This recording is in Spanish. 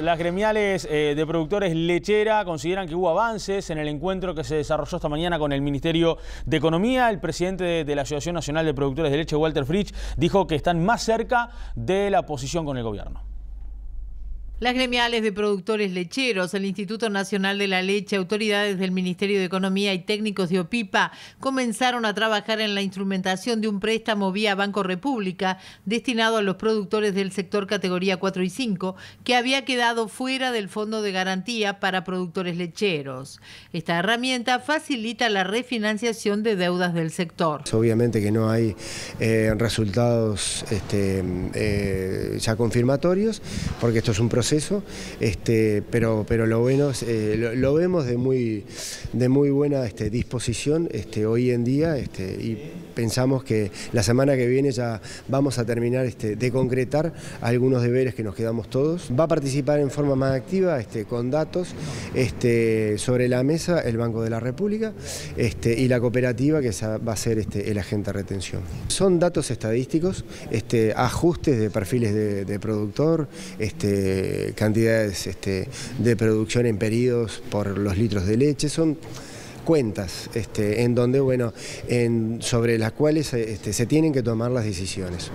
Las gremiales eh, de productores lechera consideran que hubo avances en el encuentro que se desarrolló esta mañana con el Ministerio de Economía. El presidente de, la Asociación Nacional de Productores de Leche, Walter Fritsch, dijo que están más cerca de la posición con el gobierno. Las gremiales de productores lecheros, el Instituto Nacional de la Leche, autoridades del Ministerio de Economía y técnicos de OPIPA comenzaron a trabajar en la instrumentación de un préstamo vía Banco República destinado a los productores del sector categoría 4 y 5, que había quedado fuera del Fondo de Garantía para Productores Lecheros. Esta herramienta facilita la refinanciación de deudas del sector. Obviamente que no hay eh, resultados este, eh, ya confirmatorios, porque esto es un proceso este, pero, pero lo, bueno, eh, lo, vemos de muy, de muy buena este, disposición este, hoy en día este, y pensamos que la semana que viene ya vamos a terminar este, de concretar algunos deberes que nos quedamos todos. Va a participar en forma más activa este, con datos este, sobre la mesa el Banco de la República este, y la cooperativa que va a ser este, el agente de retención. Son datos estadísticos, este, ajustes de perfiles de, de productor, este, cantidades este, de producción en periodos por los litros de leche, son cuentas este, en donde, bueno, en, sobre las cuales este, se tienen que tomar las decisiones.